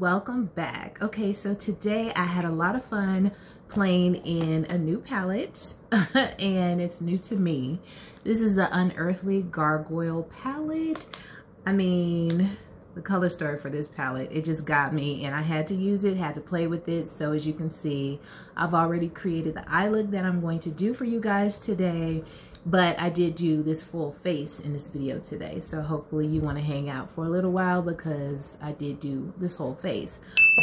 welcome back. Okay, so today I had a lot of fun playing in a new palette and it's new to me. This is the Unearthly Gargoyle palette. I mean, the color story for this palette, it just got me and I had to use it, had to play with it. So as you can see, I've already created the eye look that I'm going to do for you guys today but I did do this full face in this video today. So hopefully you want to hang out for a little while because I did do this whole face.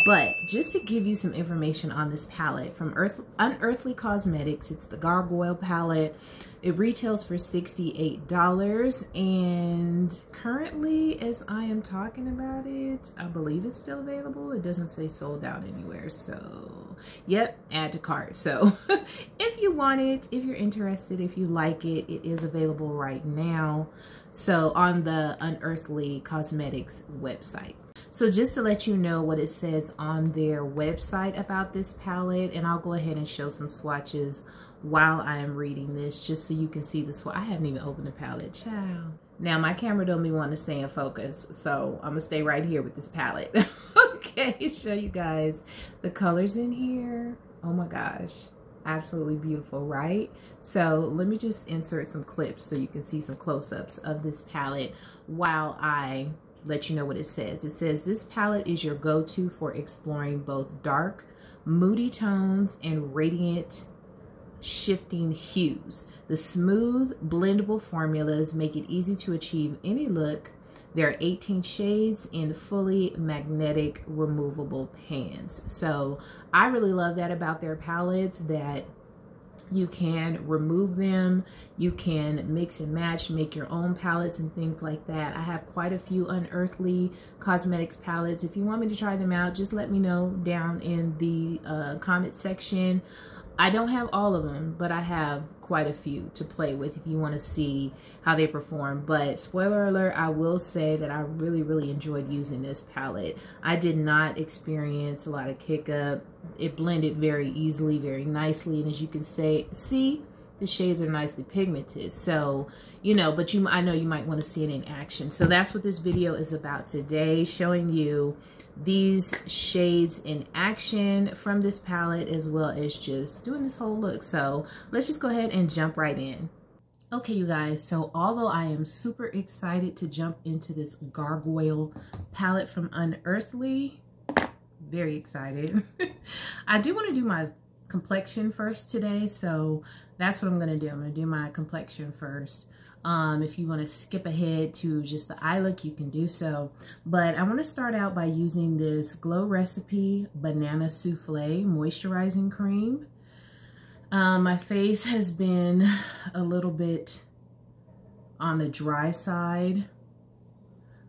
But just to give you some information on this palette from Earth, Unearthly Cosmetics, it's the Gargoyle palette. It retails for $68 and currently as I am talking about it, I believe it's still available. It doesn't say sold out anywhere. So yep, add to cart. So if you want it, if you're interested, if you like it, it is available right now. So on the Unearthly Cosmetics website. So just to let you know what it says on their website about this palette, and I'll go ahead and show some swatches while I am reading this, just so you can see the swatch. I haven't even opened the palette, child. Now my camera don't be wanting to stay in focus, so I'm gonna stay right here with this palette. okay, show you guys the colors in here. Oh my gosh, absolutely beautiful, right? So let me just insert some clips so you can see some close-ups of this palette while I let you know what it says. It says this palette is your go-to for exploring both dark, moody tones and radiant shifting hues. The smooth, blendable formulas make it easy to achieve any look. There are 18 shades in fully magnetic removable pans. So I really love that about their palettes that you can remove them. You can mix and match make your own palettes and things like that. I have quite a few unearthly cosmetics palettes. If you want me to try them out just let me know down in the uh, comment section I don't have all of them, but I have quite a few to play with if you want to see how they perform. But spoiler alert, I will say that I really, really enjoyed using this palette. I did not experience a lot of kick up. It blended very easily, very nicely. And as you can say, see, the shades are nicely pigmented. So, you know, but you, I know you might want to see it in action. So that's what this video is about today, showing you these shades in action from this palette as well as just doing this whole look. So let's just go ahead and jump right in. Okay, you guys, so although I am super excited to jump into this Gargoyle palette from Unearthly, very excited. I do want to do my complexion first today, so that's what I'm going to do. I'm going to do my complexion first. Um, if you want to skip ahead to just the eye look, you can do so. But I want to start out by using this Glow Recipe Banana Souffle Moisturizing Cream. Um, my face has been a little bit on the dry side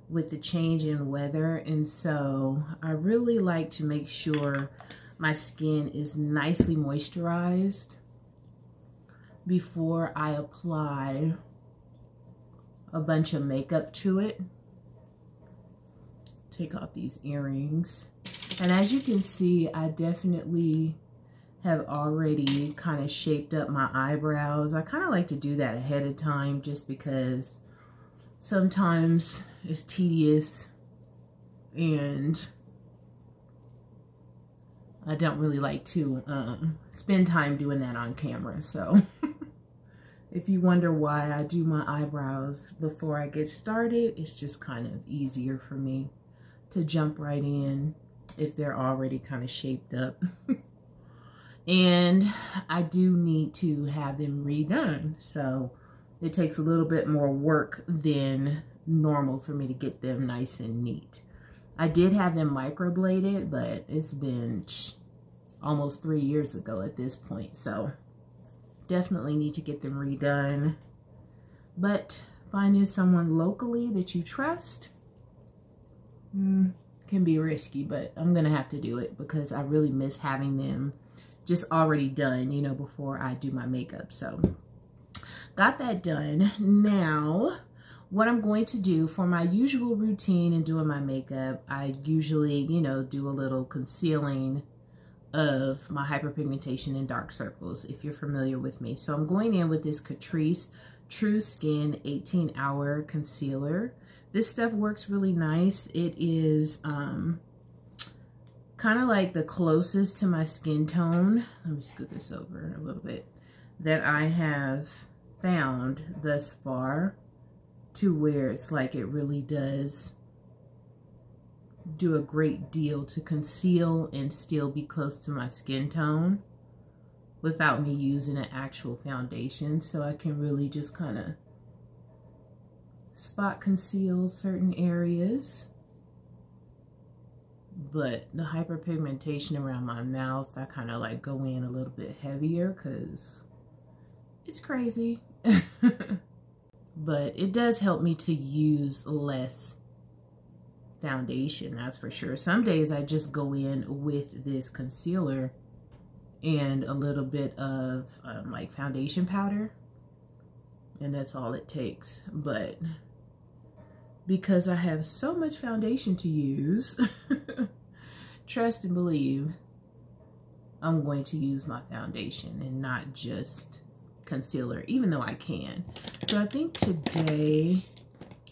with the change in weather. And so I really like to make sure my skin is nicely moisturized before I apply a bunch of makeup to it. Take off these earrings. And as you can see, I definitely have already kind of shaped up my eyebrows. I kind of like to do that ahead of time just because sometimes it's tedious and I don't really like to um, spend time doing that on camera. So If you wonder why I do my eyebrows before I get started, it's just kind of easier for me to jump right in if they're already kind of shaped up. and I do need to have them redone. So it takes a little bit more work than normal for me to get them nice and neat. I did have them microbladed, but it's been almost three years ago at this point. So definitely need to get them redone. But finding someone locally that you trust mm, can be risky, but I'm going to have to do it because I really miss having them just already done, you know, before I do my makeup. So got that done. Now, what I'm going to do for my usual routine in doing my makeup, I usually, you know, do a little concealing of my hyperpigmentation and dark circles, if you're familiar with me. So I'm going in with this Catrice True Skin 18 Hour Concealer. This stuff works really nice. It is um, kind of like the closest to my skin tone. Let me scoot this over a little bit. That I have found thus far to where it's like it really does do a great deal to conceal and still be close to my skin tone without me using an actual foundation. So I can really just kind of spot conceal certain areas. But the hyperpigmentation around my mouth, I kind of like go in a little bit heavier because it's crazy. but it does help me to use less foundation, that's for sure. Some days I just go in with this concealer and a little bit of um, like foundation powder and that's all it takes. But because I have so much foundation to use, trust and believe, I'm going to use my foundation and not just concealer, even though I can. So I think today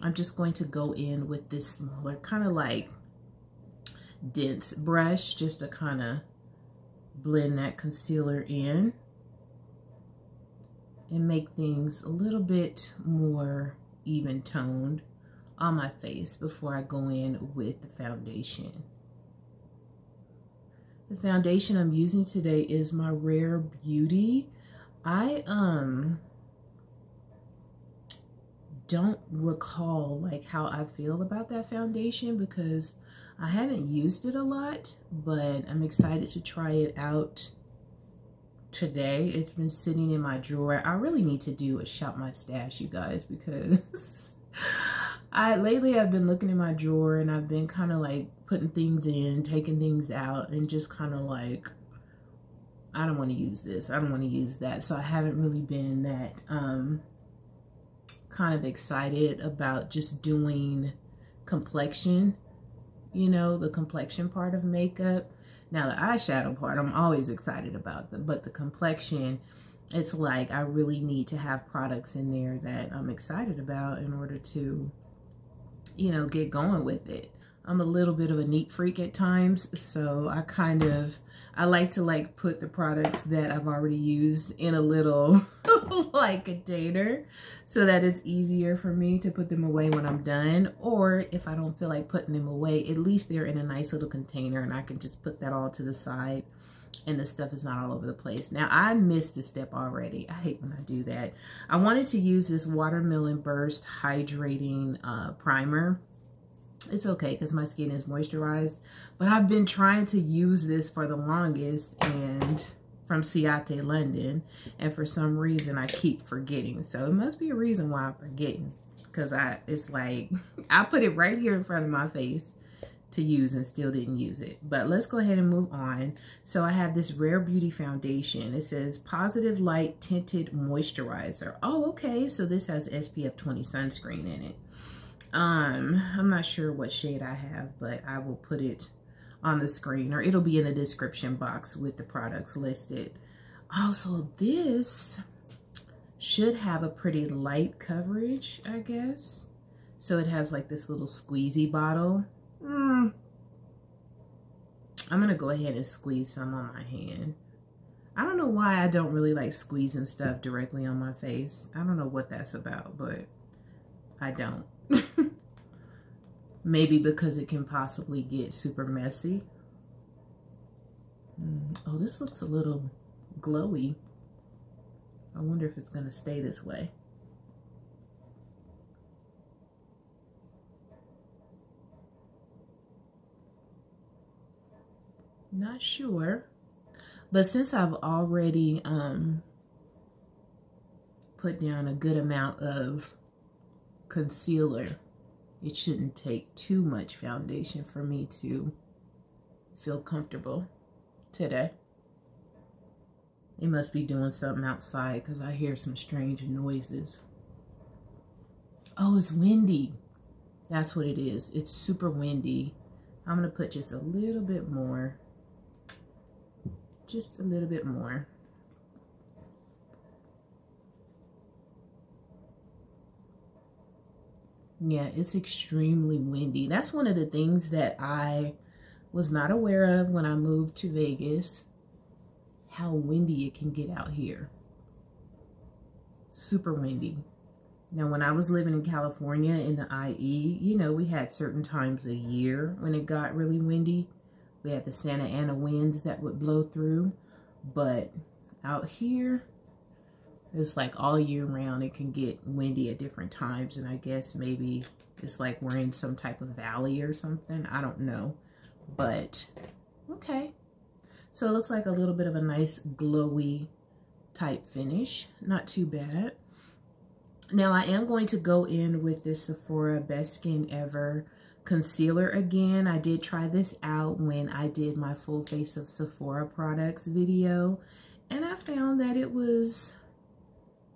I'm just going to go in with this smaller kind of like dense brush just to kind of blend that concealer in and make things a little bit more even toned on my face before I go in with the foundation. The foundation I'm using today is my Rare Beauty. I um don't recall like how I feel about that foundation because I haven't used it a lot, but I'm excited to try it out today. It's been sitting in my drawer. I really need to do a shop my stash, you guys, because I lately I've been looking in my drawer and I've been kind of like putting things in, taking things out, and just kind of like, I don't want to use this. I don't want to use that. So I haven't really been that um, kind of excited about just doing complexion, you know, the complexion part of makeup. Now the eyeshadow part, I'm always excited about, the, but the complexion, it's like I really need to have products in there that I'm excited about in order to, you know, get going with it. I'm a little bit of a neat freak at times, so I kind of I like to like put the products that I've already used in a little like a container so that it's easier for me to put them away when I'm done. Or if I don't feel like putting them away, at least they're in a nice little container and I can just put that all to the side and the stuff is not all over the place. Now, I missed a step already. I hate when I do that. I wanted to use this Watermelon Burst Hydrating uh, Primer it's okay because my skin is moisturized. But I've been trying to use this for the longest and from Ciate London. And for some reason, I keep forgetting. So it must be a reason why I'm forgetting. Because I, it's like, I put it right here in front of my face to use and still didn't use it. But let's go ahead and move on. So I have this Rare Beauty Foundation. It says Positive Light Tinted Moisturizer. Oh, okay. So this has SPF 20 sunscreen in it. Um, I'm not sure what shade I have, but I will put it on the screen or it'll be in the description box with the products listed. Also, this should have a pretty light coverage, I guess. So it has like this little squeezy bottle. Mm. I'm gonna go ahead and squeeze some on my hand. I don't know why I don't really like squeezing stuff directly on my face. I don't know what that's about, but I don't. Maybe because it can possibly get super messy. Mm. Oh, this looks a little glowy. I wonder if it's going to stay this way. Not sure. But since I've already um, put down a good amount of concealer. It shouldn't take too much foundation for me to feel comfortable today. It must be doing something outside because I hear some strange noises. Oh, it's windy. That's what it is. It's super windy. I'm going to put just a little bit more. Just a little bit more. Yeah, it's extremely windy. That's one of the things that I was not aware of when I moved to Vegas how windy it can get out here. Super windy. Now, when I was living in California in the IE, you know, we had certain times a year when it got really windy. We had the Santa Ana winds that would blow through. But out here, it's like all year round. It can get windy at different times. And I guess maybe it's like we're in some type of valley or something. I don't know. But, okay. So it looks like a little bit of a nice glowy type finish. Not too bad. Now I am going to go in with this Sephora Best Skin Ever concealer again. I did try this out when I did my full face of Sephora products video and I found that it was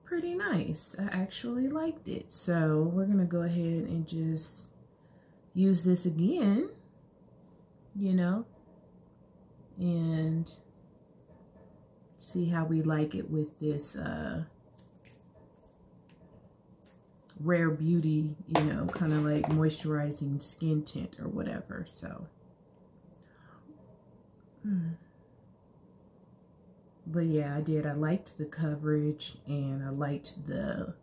pretty nice. I actually liked it. So we're going to go ahead and just use this again, you know, and see how we like it with this uh, rare beauty, you know, kind of like moisturizing skin tint or whatever. So, hmm. But yeah, I did. I liked the coverage and I liked the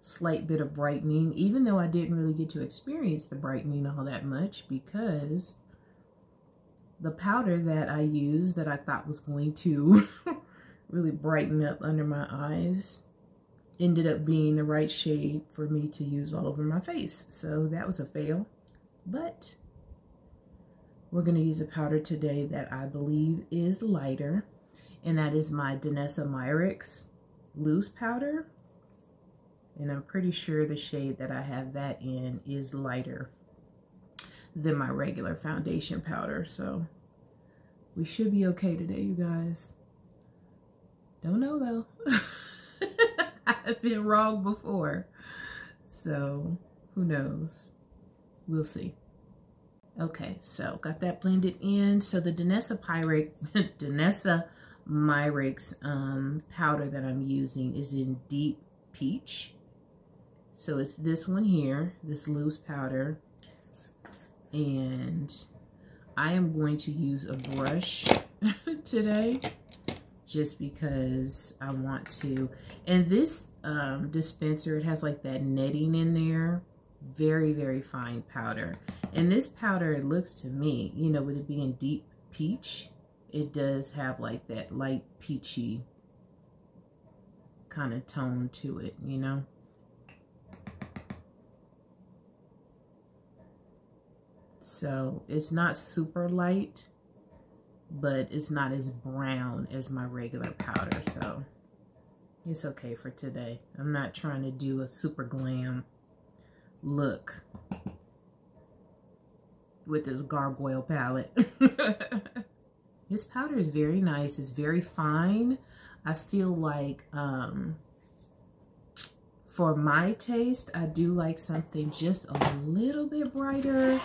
slight bit of brightening, even though I didn't really get to experience the brightening all that much because the powder that I used that I thought was going to really brighten up under my eyes ended up being the right shade for me to use all over my face. So that was a fail. But we're going to use a powder today that I believe is lighter. And that is my Danessa Myricks loose powder. And I'm pretty sure the shade that I have that in is lighter than my regular foundation powder. So we should be okay today, you guys. Don't know though. I've been wrong before. So who knows? We'll see. Okay, so got that blended in. So the Danessa Pyric, Danessa Myricks um, powder that I'm using is in Deep Peach. So it's this one here, this loose powder. And I am going to use a brush today just because I want to. And this um, dispenser, it has like that netting in there. Very, very fine powder. And this powder, it looks to me, you know, with it being deep peach, it does have like that light peachy kind of tone to it, you know. So it's not super light, but it's not as brown as my regular powder. So it's okay for today. I'm not trying to do a super glam look with this gargoyle palette. this powder is very nice. It's very fine. I feel like um, for my taste, I do like something just a little bit brighter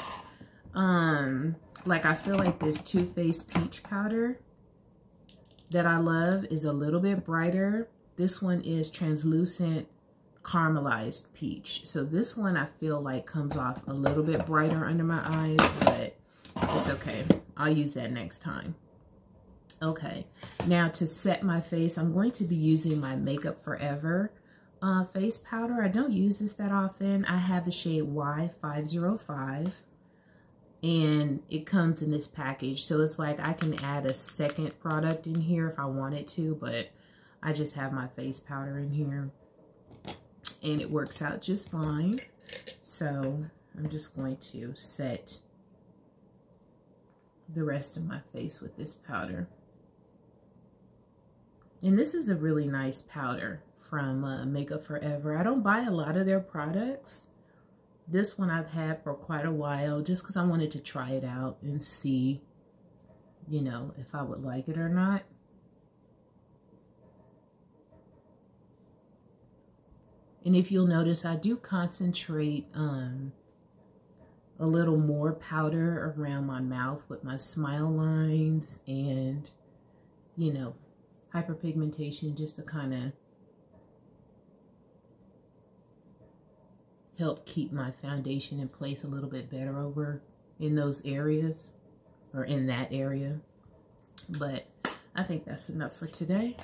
um, like I feel like this Too Faced Peach Powder that I love is a little bit brighter. This one is translucent caramelized peach. So this one I feel like comes off a little bit brighter under my eyes, but it's okay. I'll use that next time. Okay, now to set my face, I'm going to be using my Makeup Forever uh, face powder. I don't use this that often. I have the shade Y505 and it comes in this package so it's like I can add a second product in here if I wanted to but I just have my face powder in here and it works out just fine so I'm just going to set the rest of my face with this powder and this is a really nice powder from uh, Makeup Forever I don't buy a lot of their products this one I've had for quite a while just because I wanted to try it out and see, you know, if I would like it or not. And if you'll notice, I do concentrate um, a little more powder around my mouth with my smile lines and, you know, hyperpigmentation just to kind of help keep my foundation in place a little bit better over in those areas. or in that area. But I think that's enough for today.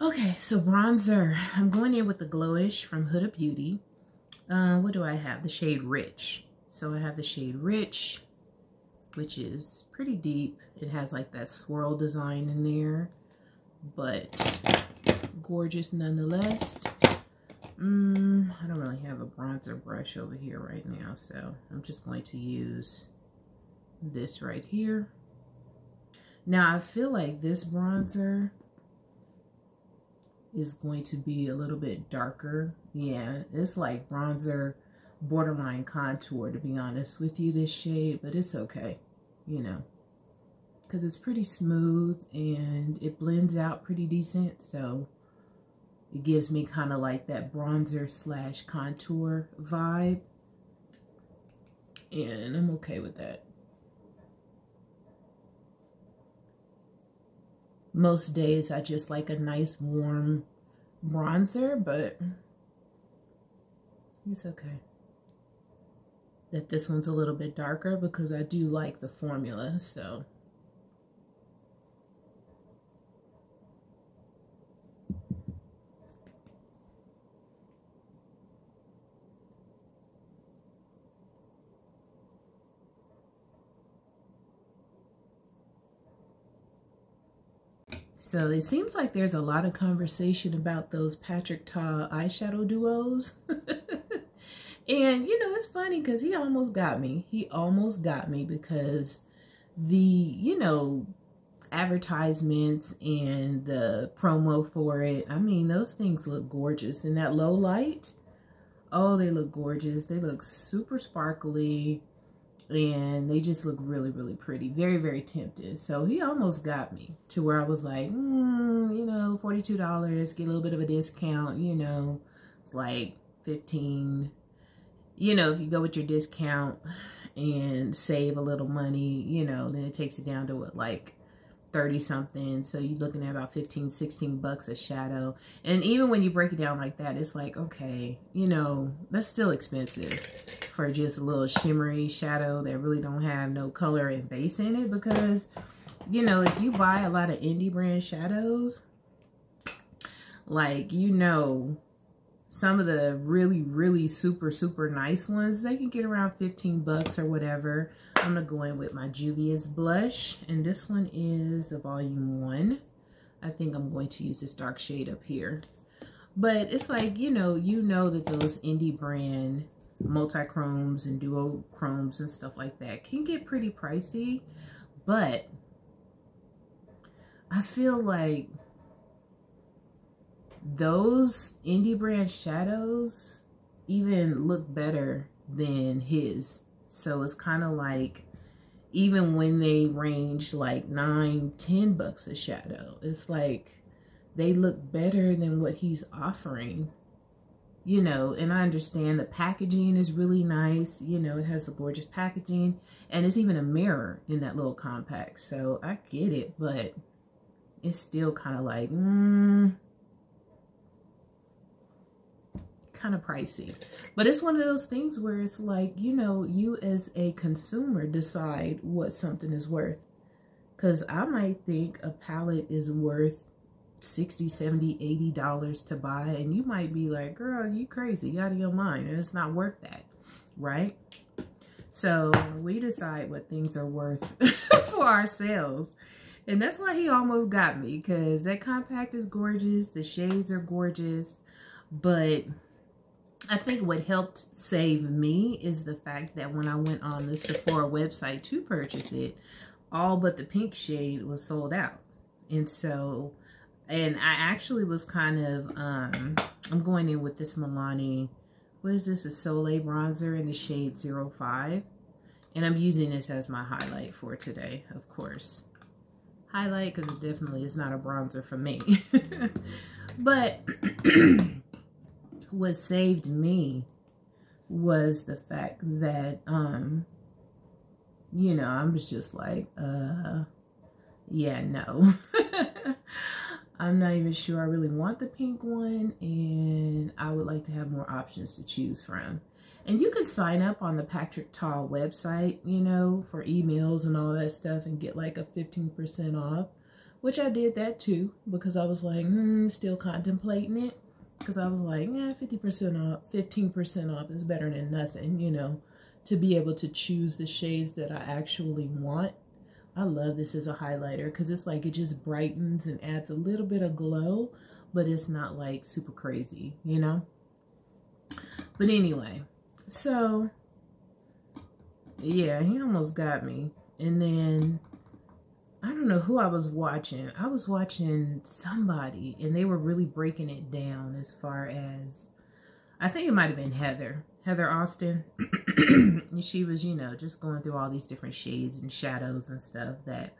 Okay, so bronzer. I'm going in with the Glowish from Huda Beauty. Uh, what do I have? The shade Rich. So I have the shade Rich, which is pretty deep. It has like that swirl design in there, but gorgeous nonetheless. Mm, I don't really have a bronzer brush over here right now, so I'm just going to use this right here. Now, I feel like this bronzer is going to be a little bit darker. Yeah, it's like bronzer borderline contour, to be honest with you, this shade, but it's okay, you know, because it's pretty smooth and it blends out pretty decent, so it gives me kind of like that bronzer slash contour vibe, and I'm okay with that. Most days I just like a nice warm bronzer, but it's okay. That this one's a little bit darker because I do like the formula, so. So it seems like there's a lot of conversation about those Patrick Ta eyeshadow duos. and, you know, it's funny because he almost got me. He almost got me because the, you know, advertisements and the promo for it, I mean, those things look gorgeous. In that low light, oh, they look gorgeous. They look super sparkly and they just look really really pretty very very tempted so he almost got me to where i was like mm, you know $42 get a little bit of a discount you know it's like 15 you know if you go with your discount and save a little money you know then it takes it down to what like 30 something so you're looking at about 15 16 bucks a shadow. And even when you break it down like that it's like okay you know that's still expensive for just a little shimmery shadow that really don't have no color and base in it because you know if you buy a lot of indie brand shadows like you know some of the really really super super nice ones they can get around 15 bucks or whatever. I'm gonna go in with my Juvia's blush and this one is the volume one. I think I'm going to use this dark shade up here. But it's like you know you know that those indie brand multi-chromes and duochromes and stuff like that can get pretty pricey but I feel like those indie brand shadows even look better than his. So it's kind of like, even when they range like nine, ten bucks a shadow, it's like they look better than what he's offering. You know, and I understand the packaging is really nice. You know, it has the gorgeous packaging and it's even a mirror in that little compact. So I get it, but it's still kind of like, mm, kind of pricey. But it's one of those things where it's like, you know, you as a consumer decide what something is worth. Because I might think a palette is worth 60 70 80 dollars to buy and you might be like girl you crazy. You out of your mind and it's not worth that right? So we decide what things are worth for ourselves. And that's why he almost got me because that compact is gorgeous. The shades are gorgeous. But I think what helped save me is the fact that when I went on the Sephora website to purchase it, all but the pink shade was sold out. And so, and I actually was kind of, um, I'm going in with this Milani, what is this, a Soleil bronzer in the shade 05. And I'm using this as my highlight for today, of course. Highlight, because it definitely is not a bronzer for me. but what saved me was the fact that, um, you know, I was just like, uh, yeah, no. I'm not even sure I really want the pink one and I would like to have more options to choose from. And you can sign up on the Patrick Ta website, you know, for emails and all that stuff and get like a 15% off, which I did that too because I was like, hmm, still contemplating it. Because I was like, yeah, 50% off, 15% off is better than nothing, you know, to be able to choose the shades that I actually want. I love this as a highlighter because it's like it just brightens and adds a little bit of glow, but it's not like super crazy, you know? But anyway, so yeah, he almost got me. And then I don't know who I was watching. I was watching somebody and they were really breaking it down as far as I think it might have been Heather. Heather Austin. And she was, you know, just going through all these different shades and shadows and stuff that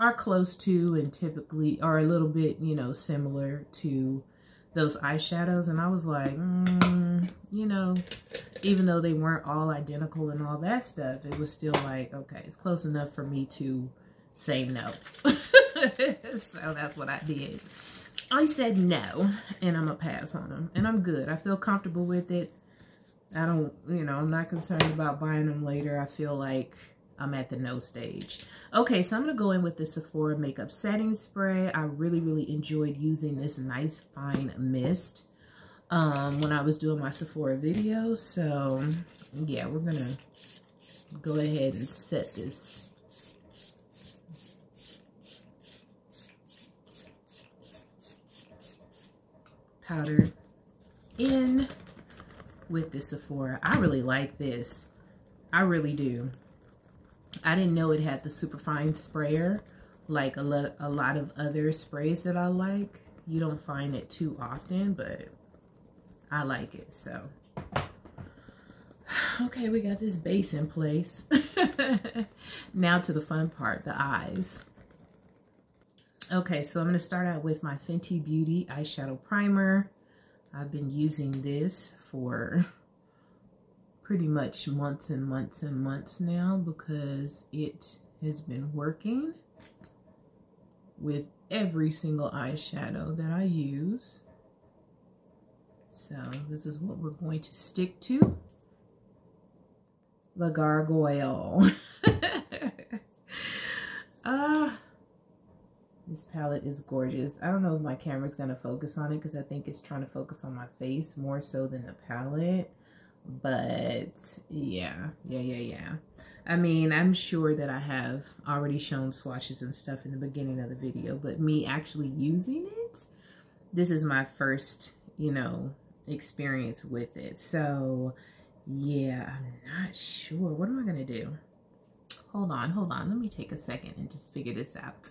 are close to and typically are a little bit, you know, similar to those eyeshadows. And I was like, mm, you know, even though they weren't all identical and all that stuff, it was still like, okay, it's close enough for me to say no. so that's what I did. I said no, and I'm a pass on them. And I'm good. I feel comfortable with it. I don't, you know, I'm not concerned about buying them later. I feel like I'm at the no stage. Okay, so I'm going to go in with the Sephora Makeup Setting Spray. I really, really enjoyed using this nice fine mist um, when I was doing my Sephora video. So, yeah, we're going to go ahead and set this powder in with the Sephora. I really like this. I really do. I didn't know it had the super fine sprayer like a lot, a lot of other sprays that I like. You don't find it too often, but I like it, so. Okay, we got this base in place. now to the fun part, the eyes. Okay, so I'm going to start out with my Fenty Beauty eyeshadow primer. I've been using this for pretty much months and months and months now because it has been working with every single eyeshadow that I use. So this is what we're going to stick to. The gargoyle. Uh, this palette is gorgeous. I don't know if my camera's going to focus on it because I think it's trying to focus on my face more so than the palette. But yeah, yeah, yeah, yeah. I mean, I'm sure that I have already shown swatches and stuff in the beginning of the video, but me actually using it, this is my first, you know, experience with it. So yeah, I'm not sure. What am I going to do? Hold on, hold on. Let me take a second and just figure this out.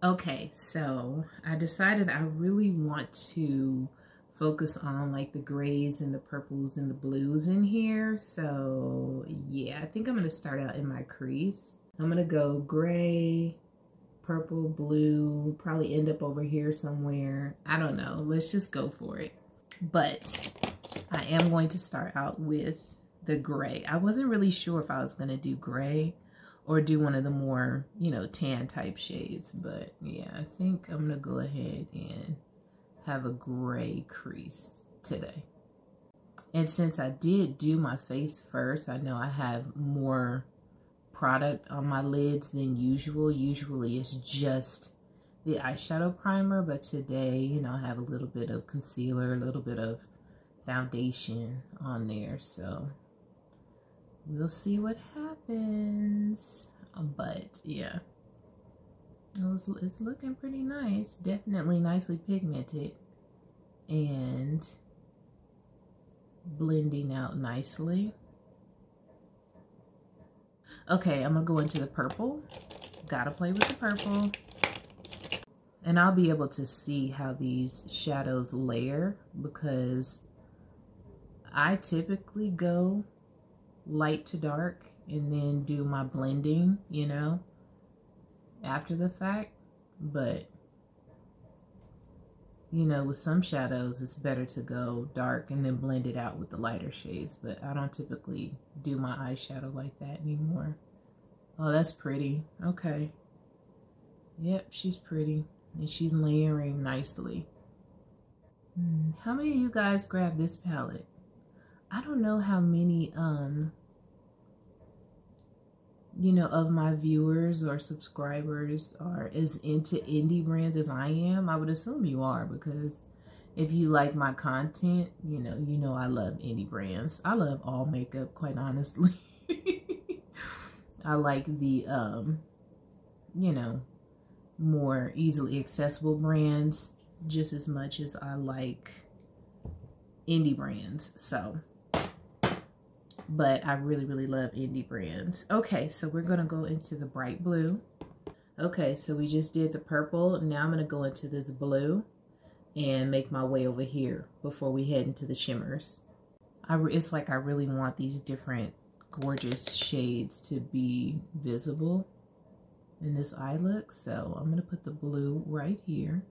Okay, so I decided I really want to focus on like the grays and the purples and the blues in here. So yeah, I think I'm gonna start out in my crease. I'm gonna go gray, purple, blue, probably end up over here somewhere. I don't know, let's just go for it. But I am going to start out with the gray. I wasn't really sure if I was gonna do gray or do one of the more, you know, tan type shades. But yeah, I think I'm gonna go ahead and have a gray crease today. And since I did do my face first, I know I have more product on my lids than usual. Usually it's just the eyeshadow primer, but today, you know, I have a little bit of concealer, a little bit of foundation on there. So we'll see what happens. But yeah. It's, it's looking pretty nice. Definitely nicely pigmented. And blending out nicely. Okay, I'm to go into the purple. Gotta play with the purple. And I'll be able to see how these shadows layer because I typically go light to dark and then do my blending, you know after the fact, but you know, with some shadows, it's better to go dark and then blend it out with the lighter shades, but I don't typically do my eyeshadow like that anymore. Oh, that's pretty. Okay. Yep, she's pretty. And she's layering nicely. Hmm, how many of you guys grabbed this palette? I don't know how many, um, you know, of my viewers or subscribers are as into indie brands as I am. I would assume you are because if you like my content, you know, you know I love indie brands. I love all makeup, quite honestly. I like the, um, you know, more easily accessible brands just as much as I like indie brands. So, but I really, really love indie brands. Okay, so we're going to go into the bright blue. Okay, so we just did the purple. Now I'm going to go into this blue and make my way over here before we head into the shimmers. I, it's like I really want these different gorgeous shades to be visible in this eye look. So I'm going to put the blue right here.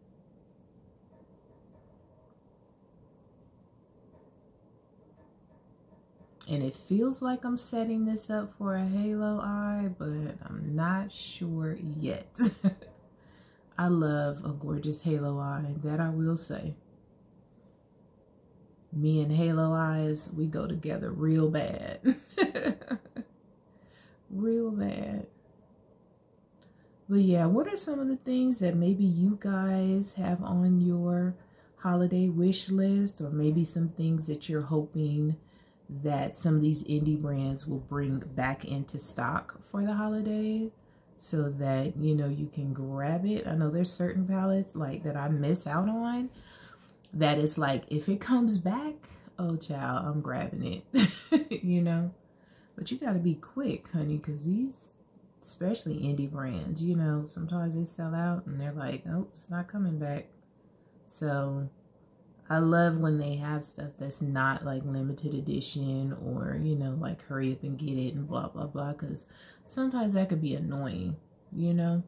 And it feels like I'm setting this up for a halo eye, but I'm not sure yet. I love a gorgeous halo eye, that I will say. Me and halo eyes, we go together real bad. real bad. But yeah, what are some of the things that maybe you guys have on your holiday wish list or maybe some things that you're hoping that some of these indie brands will bring back into stock for the holidays so that you know you can grab it. I know there's certain palettes like that i miss out on that it's like if it comes back oh child i'm grabbing it you know? But you got to be quick honey because these especially indie brands you know sometimes they sell out and they're like oh it's not coming back. So I love when they have stuff that's not like limited edition or, you know, like hurry up and get it and blah, blah, blah. Because sometimes that could be annoying, you know?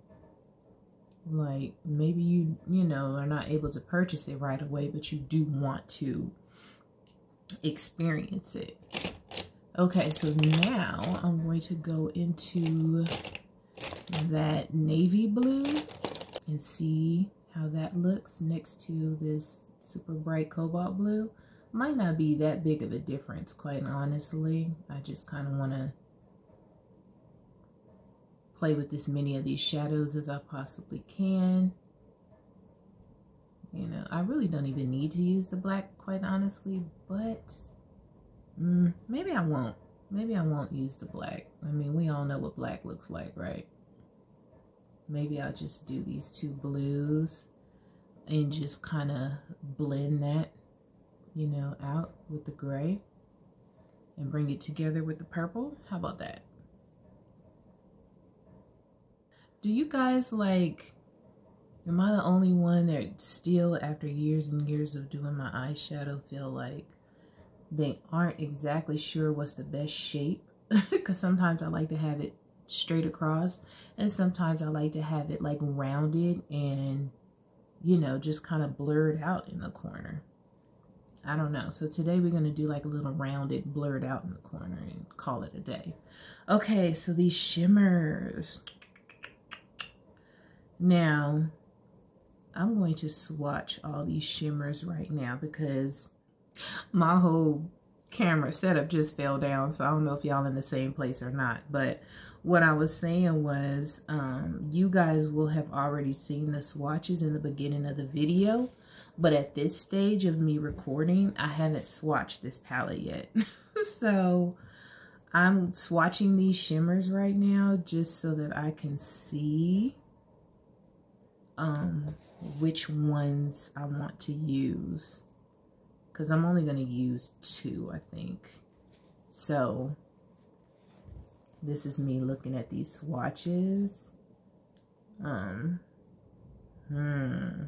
Like maybe you, you know, are not able to purchase it right away, but you do want to experience it. Okay, so now I'm going to go into that navy blue and see how that looks next to this super bright cobalt blue. Might not be that big of a difference, quite honestly. I just kind of want to play with as many of these shadows as I possibly can. You know, I really don't even need to use the black, quite honestly, but mm, maybe I won't. Maybe I won't use the black. I mean, we all know what black looks like, right? Maybe I'll just do these two blues and just kind of blend that, you know, out with the gray and bring it together with the purple. How about that? Do you guys like, am I the only one that still after years and years of doing my eyeshadow feel like they aren't exactly sure what's the best shape? Because sometimes I like to have it straight across and sometimes I like to have it like rounded and you know, just kind of blurred out in the corner. I don't know. So today we're going to do like a little rounded blurred out in the corner and call it a day. Okay, so these shimmers. Now, I'm going to swatch all these shimmers right now because my whole camera setup just fell down. So I don't know if y'all in the same place or not. But what I was saying was um, you guys will have already seen the swatches in the beginning of the video. But at this stage of me recording, I haven't swatched this palette yet. so I'm swatching these shimmers right now just so that I can see um, which ones I want to use. Because I'm only going to use two, I think. So this is me looking at these swatches. Um, hmm.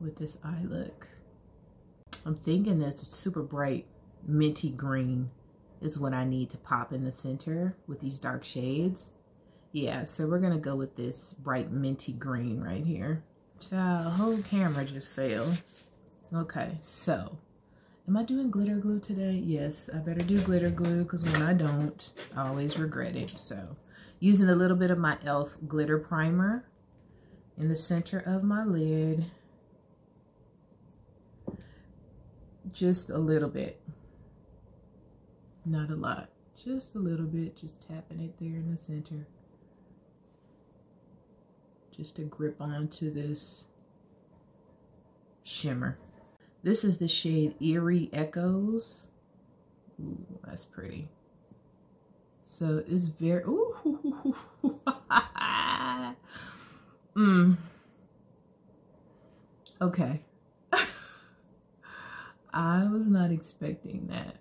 With this eye look. I'm thinking that super bright minty green is what I need to pop in the center with these dark shades. Yeah, so we're going to go with this bright minty green right here. Child, whole camera just failed. Okay, so Am I doing glitter glue today? Yes, I better do glitter glue because when I don't, I always regret it. So using a little bit of my e.l.f. glitter primer in the center of my lid. just a little bit. Not a lot. Just a little bit. Just tapping it there in the center. Just to grip onto this shimmer. This is the shade Eerie Echoes. Ooh, that's pretty. So it's very, ooh, mm. Okay. I was not expecting that.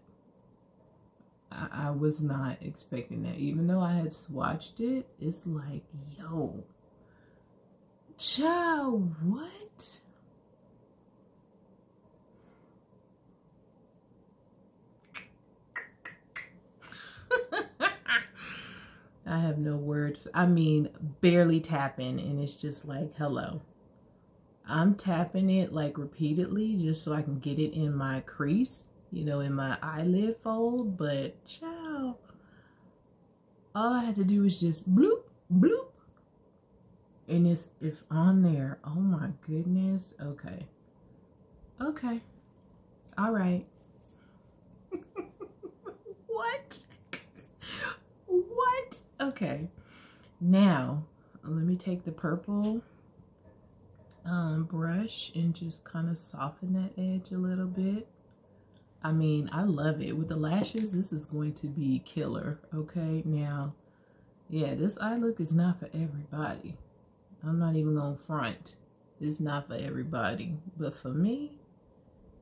I, I, was not expecting that. Even though I had swatched it, it's like, yo, child, what? I have no words. I mean, barely tapping, and it's just like, hello. I'm tapping it like repeatedly just so I can get it in my crease, you know, in my eyelid fold. But, ciao. All I had to do was just bloop, bloop. And it's, it's on there. Oh my goodness. Okay. Okay. All right. what? What? Okay. Now, let me take the purple um, brush and just kind of soften that edge a little bit. I mean, I love it. With the lashes, this is going to be killer, okay? Now, yeah, this eye look is not for everybody. I'm not even going to front. It's not for everybody. But for me,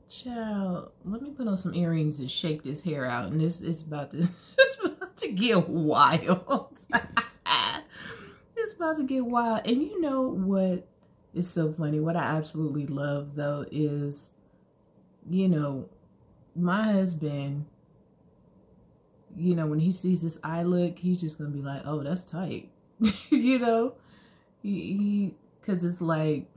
child, let me put on some earrings and shake this hair out. And this is about to, to get wild. it's about to get wild. And you know what is so funny. What I absolutely love though is, you know, my husband, you know, when he sees this eye look, he's just gonna be like, oh, that's tight. you know? He, he cause it's like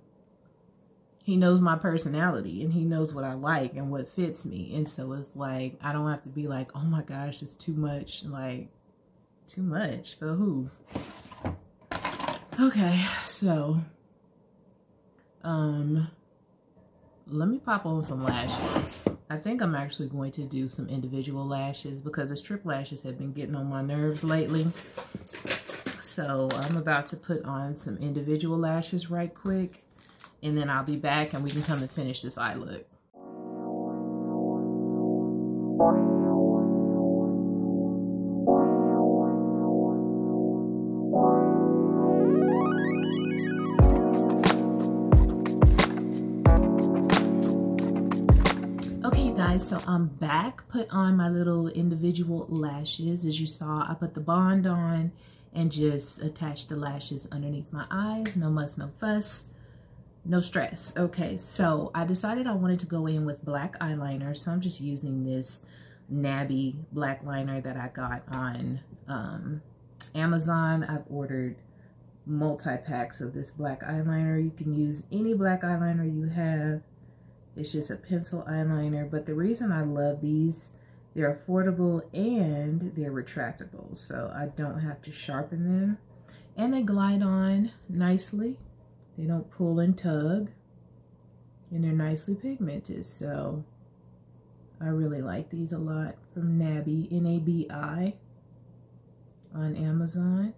he knows my personality and he knows what I like and what fits me. And so it's like I don't have to be like, oh my gosh, it's too much. Like too much for who? Okay, so um, let me pop on some lashes. I think I'm actually going to do some individual lashes because the strip lashes have been getting on my nerves lately. So I'm about to put on some individual lashes right quick. And then I'll be back and we can come and finish this eye look. Okay, guys, so I'm back, put on my little individual lashes. As you saw, I put the bond on and just attached the lashes underneath my eyes. No muss, no fuss, no stress. Okay, so I decided I wanted to go in with black eyeliner. So I'm just using this Nabi black liner that I got on um, Amazon. I've ordered multi-packs of this black eyeliner. You can use any black eyeliner you have it's just a pencil eyeliner. But the reason I love these, they're affordable and they're retractable. So I don't have to sharpen them. And they glide on nicely. They don't pull and tug. And they're nicely pigmented. So I really like these a lot from Nabi, N-A-B-I on Amazon.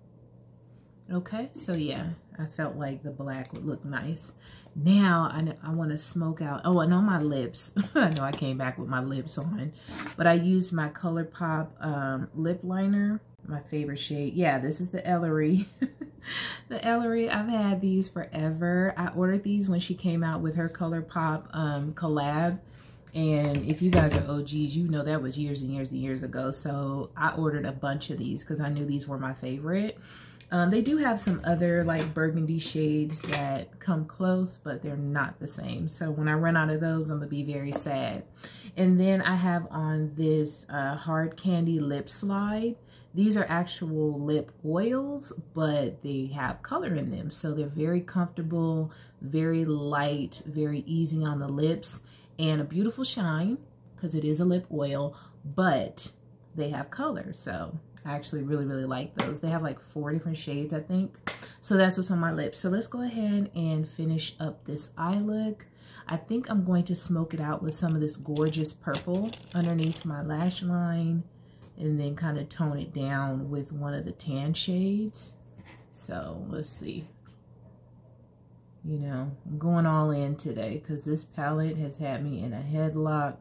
Okay, so yeah, I felt like the black would look nice. Now I, I want to smoke out. Oh, and on my lips. I know I came back with my lips on. But I used my ColourPop um, lip liner. My favorite shade. Yeah, this is the Ellarie. the Ellarie. I've had these forever. I ordered these when she came out with her ColourPop um, collab. And if you guys are OGs, you know that was years and years and years ago. So I ordered a bunch of these because I knew these were my favorite. Um, they do have some other like burgundy shades that come close, but they're not the same. So when I run out of those, I'm gonna be very sad. And then I have on this uh, hard candy lip slide. These are actual lip oils, but they have color in them. So they're very comfortable, very light, very easy on the lips, and a beautiful shine because it is a lip oil, but they have color. So I actually really, really like those. They have like four different shades, I think. So that's what's on my lips. So let's go ahead and finish up this eye look. I think I'm going to smoke it out with some of this gorgeous purple underneath my lash line and then kind of tone it down with one of the tan shades. So let's see. You know, I'm going all in today because this palette has had me in a headlock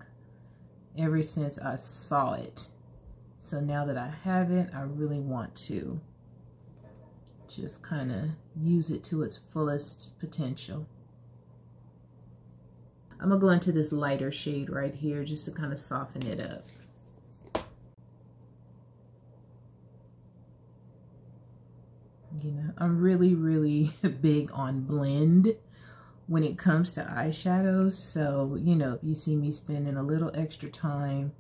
ever since I saw it. So now that I have it, I really want to just kind of use it to its fullest potential. I'm going to go into this lighter shade right here just to kind of soften it up. You know, I'm really, really big on blend when it comes to eyeshadows. So, you know, if you see me spending a little extra time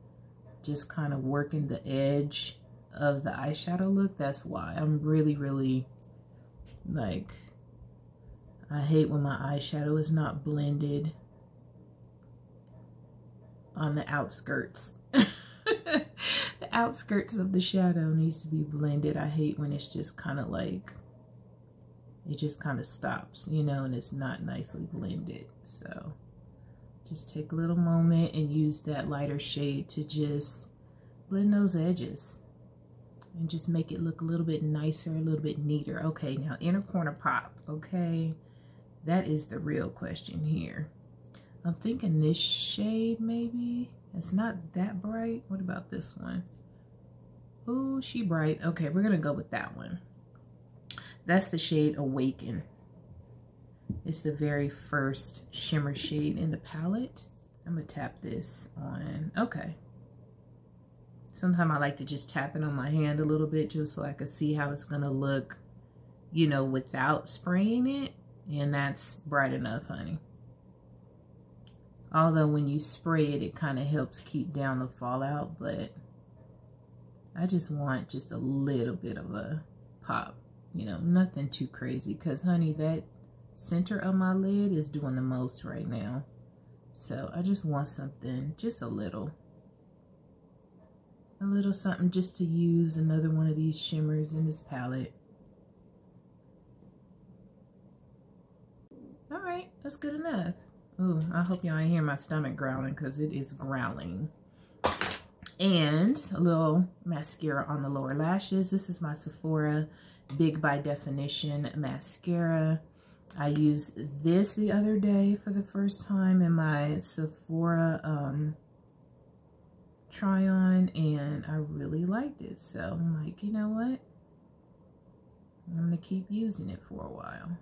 just kind of working the edge of the eyeshadow look, that's why. I'm really, really, like, I hate when my eyeshadow is not blended on the outskirts. outskirts of the shadow needs to be blended. I hate when it's just kind of like, it just kind of stops, you know, and it's not nicely blended. So just take a little moment and use that lighter shade to just blend those edges and just make it look a little bit nicer, a little bit neater. Okay, now inner corner pop, okay? That is the real question here. I'm thinking this shade maybe. It's not that bright. What about this one? Oh, she bright. Okay, we're gonna go with that one. That's the shade Awaken. It's the very first shimmer shade in the palette. I'm gonna tap this on, okay. Sometimes I like to just tap it on my hand a little bit just so I can see how it's gonna look, you know, without spraying it. And that's bright enough, honey. Although when you spray it, it kind of helps keep down the fallout, but I just want just a little bit of a pop. You know, nothing too crazy because, honey, that center of my lid is doing the most right now. So I just want something, just a little. A little something just to use another one of these shimmers in this palette. All right, that's good enough. Ooh, I hope y'all ain't hear my stomach growling because it is growling. And a little mascara on the lower lashes. This is my Sephora Big by Definition mascara. I used this the other day for the first time in my Sephora um, try on and I really liked it. So I'm like, you know what? I'm going to keep using it for a while.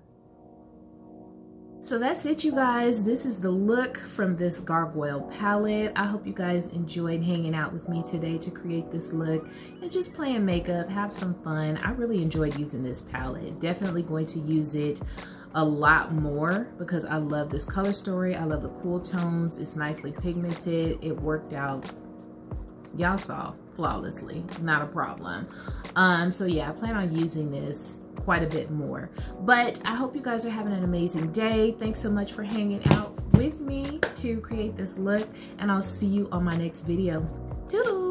So that's it, you guys. This is the look from this Gargoyle palette. I hope you guys enjoyed hanging out with me today to create this look and just playing makeup, have some fun. I really enjoyed using this palette. Definitely going to use it a lot more because I love this color story. I love the cool tones. It's nicely pigmented. It worked out, y'all saw, flawlessly. Not a problem. Um, so yeah, I plan on using this quite a bit more. But I hope you guys are having an amazing day. Thanks so much for hanging out with me to create this look and I'll see you on my next video. Toodles!